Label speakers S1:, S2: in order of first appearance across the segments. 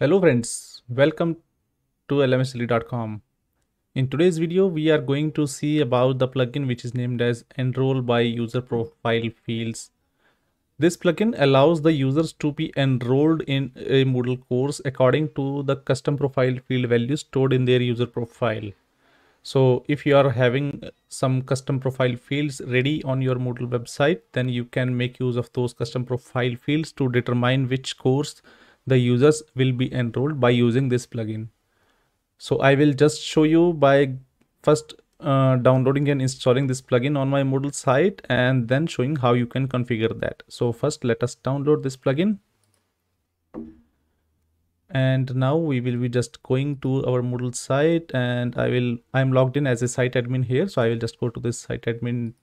S1: Hello friends, welcome to lmsdaily.com. In today's video, we are going to see about the plugin which is named as Enroll by User Profile Fields. This plugin allows the users to be enrolled in a Moodle course according to the custom profile field values stored in their user profile. So if you are having some custom profile fields ready on your Moodle website, then you can make use of those custom profile fields to determine which course the users will be enrolled by using this plugin. So I will just show you by first uh, downloading and installing this plugin on my Moodle site and then showing how you can configure that. So first let us download this plugin and now we will be just going to our Moodle site and I will I'm logged in as a site admin here so I will just go to this site admin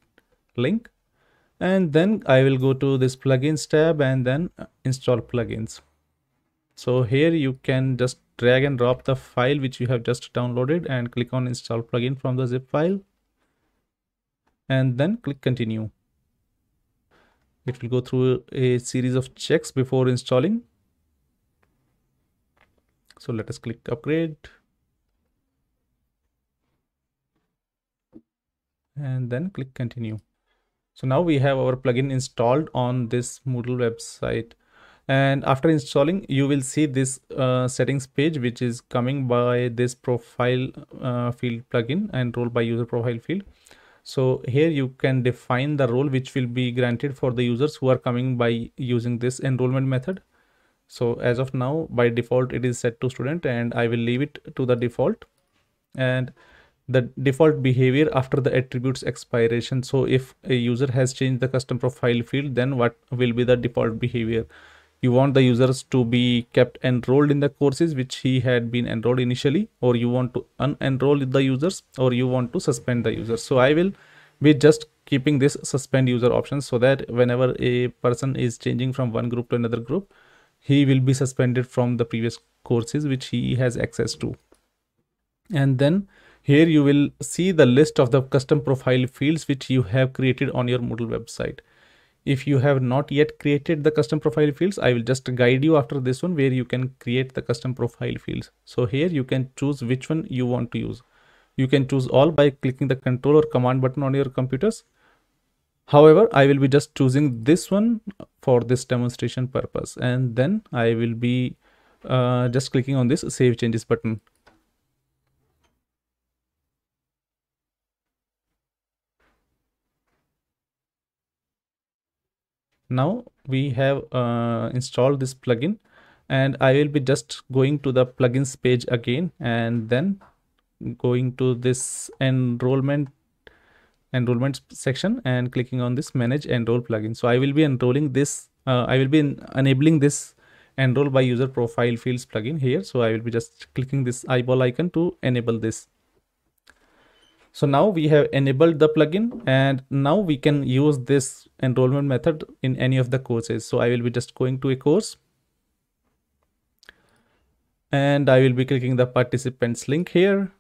S1: link and then I will go to this plugins tab and then install plugins so here you can just drag and drop the file which you have just downloaded and click on install plugin from the zip file and then click continue it will go through a series of checks before installing so let us click upgrade. And then click continue. So now we have our plugin installed on this Moodle website. And after installing, you will see this uh, settings page, which is coming by this profile uh, field plugin enroll by user profile field. So here you can define the role which will be granted for the users who are coming by using this enrollment method. So as of now by default it is set to student and i will leave it to the default. And the default behavior after the attributes expiration. So if a user has changed the custom profile field then what will be the default behavior you want the users to be kept enrolled in the courses which he had been enrolled initially or you want to unenroll the users or you want to suspend the users so i will be just keeping this suspend user option so that whenever a person is changing from one group to another group he will be suspended from the previous courses which he has access to and then here you will see the list of the custom profile fields which you have created on your Moodle website. If you have not yet created the custom profile fields, I will just guide you after this one where you can create the custom profile fields. So here you can choose which one you want to use. You can choose all by clicking the control or command button on your computers However, I will be just choosing this one for this demonstration purpose and then I will be uh, just clicking on this save changes button. Now we have uh, installed this plugin and I will be just going to the plugins page again and then going to this enrollment enrollment section and clicking on this manage enroll plugin. So i will be enrolling this uh, i will be enabling this enroll by user profile fields plugin here. So i will be just clicking this eyeball icon to enable this so now we have enabled the plugin and now we can use this enrollment method in any of the courses so i will be just going to a course and i will be clicking the participants link here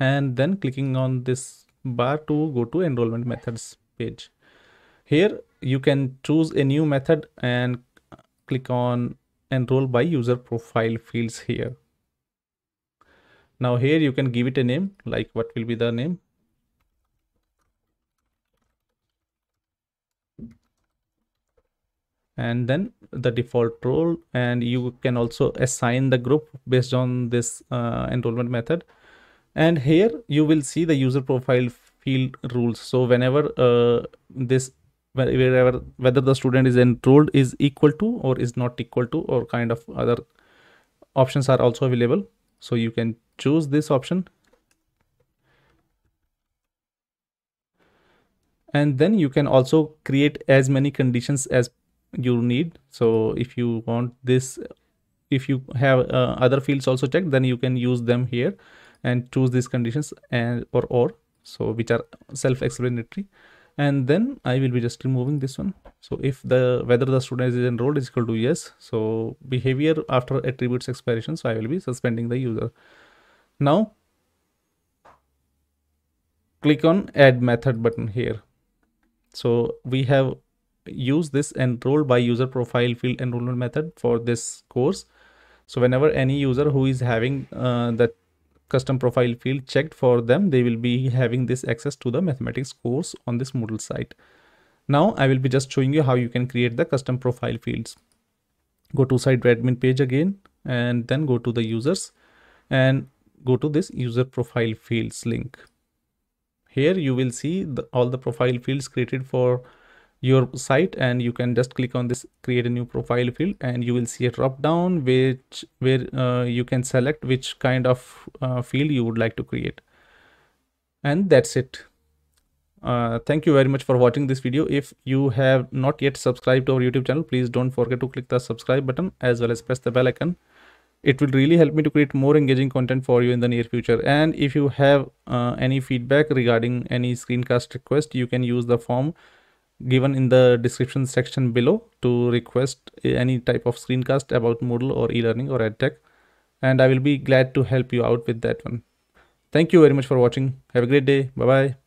S1: and then clicking on this bar to go to enrollment methods page. Here you can choose a new method and click on enroll by user profile fields here. Now here you can give it a name like what will be the name? And then the default role and you can also assign the group based on this uh, enrollment method. And here you will see the user profile field rules. So whenever uh, this wherever whether the student is enrolled is equal to or is not equal to or kind of other options are also available. So you can choose this option. And then you can also create as many conditions as you need. So if you want this if you have uh, other fields also checked then you can use them here and choose these conditions and or or so which are self-explanatory. And then i will be just removing this one. So if the whether the student is enrolled is equal to yes so behavior after attributes expiration so i will be suspending the user now click on add method button here. So we have used this enroll by user profile field enrollment method for this course. So whenever any user who is having uh, that custom profile field checked for them they will be having this access to the mathematics course on this moodle site. Now i will be just showing you how you can create the custom profile fields. Go to site admin page again and then go to the users. And go to this user profile fields link. Here you will see the, all the profile fields created for your site and you can just click on this create a new profile field and you will see a drop down which where uh, you can select which kind of uh, field you would like to create. And that's it. Uh, thank you very much for watching this video. If you have not yet subscribed to our youtube channel please don't forget to click the subscribe button as well as press the bell icon it will really help me to create more engaging content for you in the near future and if you have uh, any feedback regarding any screencast request you can use the form given in the description section below to request any type of screencast about Moodle or e-learning or edtech and I will be glad to help you out with that one. Thank you very much for watching. Have a great day. Bye bye.